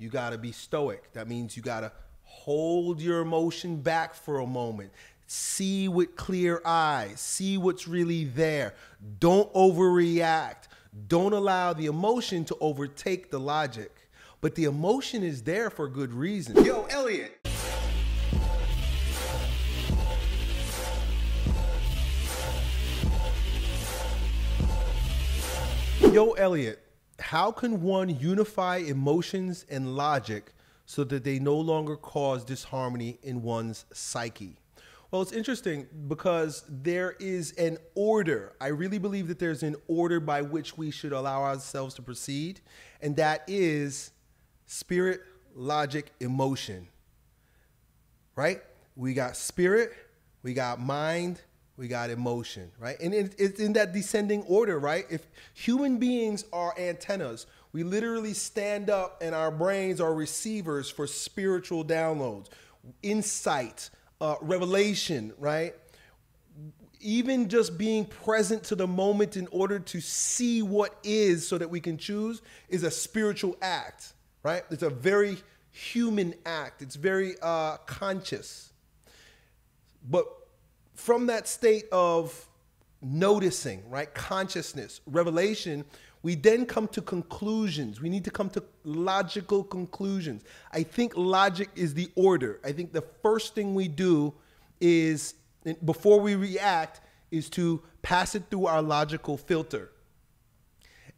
You got to be stoic. That means you got to hold your emotion back for a moment. See with clear eyes. See what's really there. Don't overreact. Don't allow the emotion to overtake the logic. But the emotion is there for good reason. Yo, Elliott. Yo, Elliott, how can one unify emotions and logic so that they no longer cause disharmony in one's psyche? Well, it's interesting because there is an order. I really believe that there's an order by which we should allow ourselves to proceed, and that is spirit, logic, emotion. Right? We got spirit, we got mind, we got emotion, right? And it, it's in that descending order, right? If human beings are antennas, we literally stand up and our brains are receivers for spiritual downloads, insight, uh, revelation, right? Even just being present to the moment in order to see what is so that we can choose is a spiritual act, right? It's a very human act, it's very uh, conscious. But from that state of noticing, right, consciousness, revelation, we then come to conclusions. We need to come to logical conclusions. I think logic is the order. I think the first thing we do is, before we react, is to pass it through our logical filter.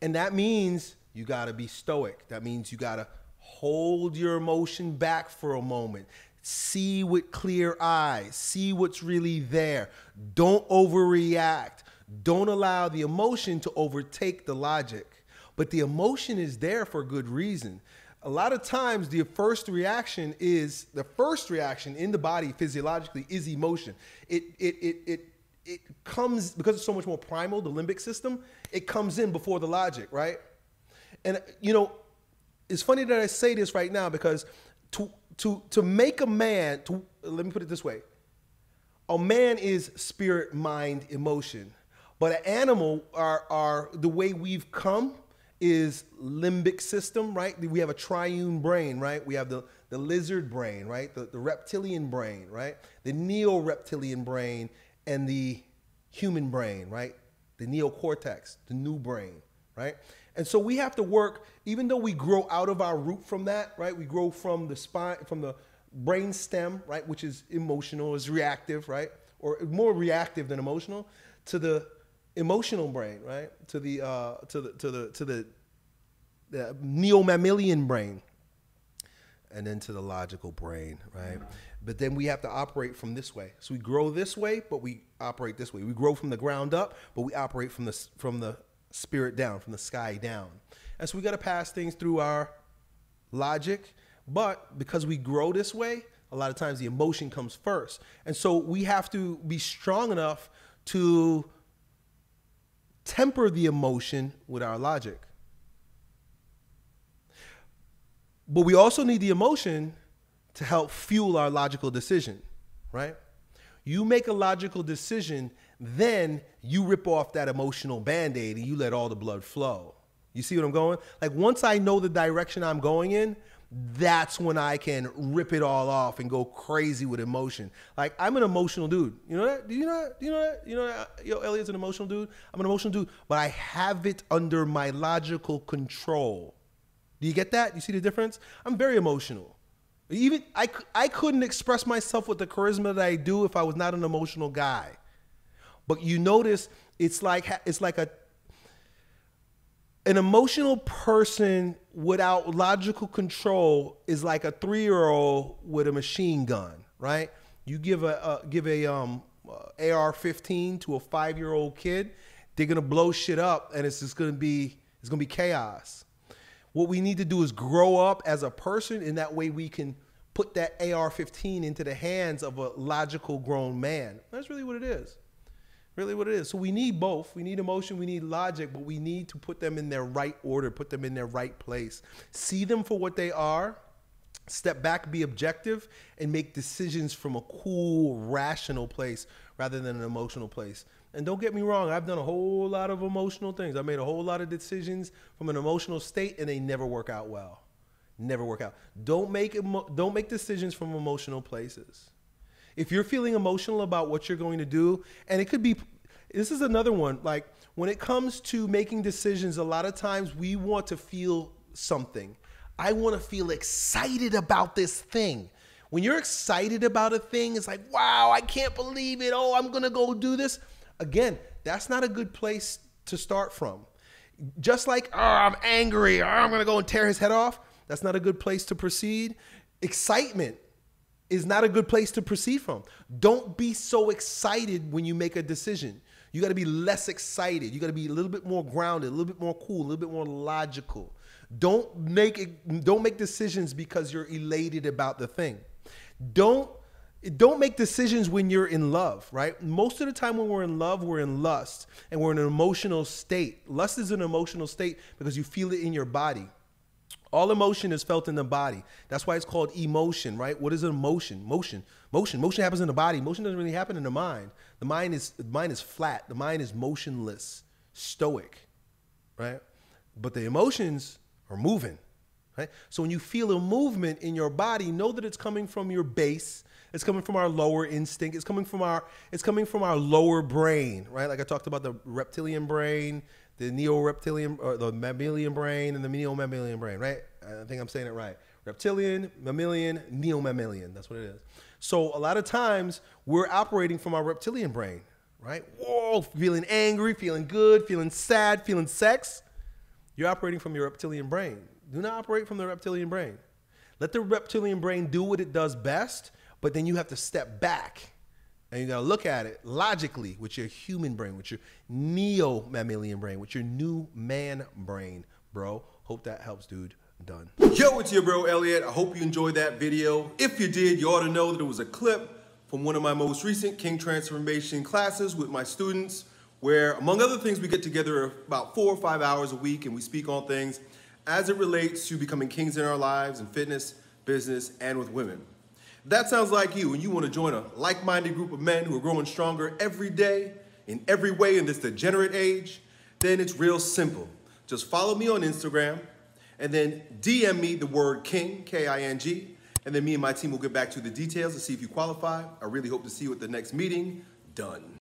And that means you gotta be stoic. That means you gotta hold your emotion back for a moment see with clear eyes, see what's really there. Don't overreact. Don't allow the emotion to overtake the logic. But the emotion is there for a good reason. A lot of times, the first reaction is the first reaction in the body physiologically is emotion. It, it, it, it, it comes because it's so much more primal, the limbic system, it comes in before the logic, right? And, you know, it's funny that I say this right now because to to to make a man to let me put it this way. A man is spirit mind emotion but an animal are are the way we've come is limbic system right? We have a triune brain right? We have the the lizard brain right? The, the reptilian brain right? The neo-reptilian brain and the human brain right? The neocortex the new brain right and so we have to work, even though we grow out of our root from that, right? We grow from the spine, from the brain stem, right, which is emotional, is reactive, right, or more reactive than emotional, to the emotional brain, right, to the uh, to the to the to the, the neo mammalian brain, and then to the logical brain, right. But then we have to operate from this way. So we grow this way, but we operate this way. We grow from the ground up, but we operate from the from the spirit down, from the sky down. And so we got to pass things through our logic, but because we grow this way, a lot of times the emotion comes first. And so we have to be strong enough to temper the emotion with our logic. But we also need the emotion to help fuel our logical decision, right? You make a logical decision then you rip off that emotional band aid and you let all the blood flow. You see what I'm going? Like once I know the direction I'm going in, that's when I can rip it all off and go crazy with emotion. Like I'm an emotional dude. You know that? Do you know that? Do you know that? You know that? Yo, Elliott's an emotional dude. I'm an emotional dude, but I have it under my logical control. Do you get that? You see the difference? I'm very emotional. Even I, I couldn't express myself with the charisma that I do if I was not an emotional guy. But you notice it's like it's like a an emotional person without logical control is like a three-year-old with a machine gun, right? You give a, a give a um, uh, AR-15 to a five-year-old kid, they're gonna blow shit up, and it's just gonna be it's gonna be chaos. What we need to do is grow up as a person, and that way we can put that AR-15 into the hands of a logical grown man. That's really what it is really what it is. So we need both. We need emotion, we need logic, but we need to put them in their right order, put them in their right place. See them for what they are, step back, be objective, and make decisions from a cool, rational place rather than an emotional place. And don't get me wrong, I've done a whole lot of emotional things. I made a whole lot of decisions from an emotional state and they never work out well. never work out. Don't make emo- don't make decisions from emotional places. If you're feeling emotional about what you're going to do, and it could be this is another one like when it comes to making decisions, a lot of times we want to feel something. I want to feel excited about this thing. When you're excited about a thing, it's like, wow, I can't believe it. Oh, I'm going to go do this. Again, that's not a good place to start from. Just like, oh, I'm angry, oh, I'm going to go and tear his head off. That's not a good place to proceed. Excitement is not a good place to proceed from. Don't be so excited when you make a decision. You got to be less excited. You got to be a little bit more grounded, a little bit more cool, a little bit more logical. Don't make don't make decisions because you're elated about the thing. Don't don't make decisions when you're in love, right? Most of the time when we're in love, we're in lust and we're in an emotional state. Lust is an emotional state because you feel it in your body. All emotion is felt in the body. That's why it's called emotion, right? What is emotion? Motion. Motion. Motion happens in the body. Motion doesn't really happen in the mind. The mind is the mind is flat. The mind is motionless, stoic, right? But the emotions are moving, right? So when you feel a movement in your body, know that it's coming from your base. It's coming from our lower instinct. It's coming from our it's coming from our lower brain, right? Like I talked about the reptilian brain, the neo-reptilian or the mammalian brain and the neo-mammalian brain, right? I think I'm saying it right. Reptilian, mammalian, neo-mammalian. That's what it is. So a lot of times we're operating from our reptilian brain, right? Whoa, feeling angry, feeling good, feeling sad, feeling sex. You're operating from your reptilian brain. Do not operate from the reptilian brain. Let the reptilian brain do what it does best, but then you have to step back and you gotta look at it logically with your human brain, with your neo mammalian brain, with your new man brain, bro. Hope that helps, dude. Done. Yo, it's your bro Elliott. I hope you enjoyed that video. If you did, you ought to know that it was a clip from one of my most recent King Transformation classes with my students, where, among other things, we get together about four or five hours a week and we speak on things as it relates to becoming kings in our lives in fitness, business, and with women If that sounds like you and you want to join a like-minded group of men who are growing stronger every day in every way in this degenerate age, then it's real simple. Just follow me on Instagram and then DM me the word King, K-I-N-G, and then me and my team will get back to the details to see if you qualify. I really hope to see you at the next meeting. Done.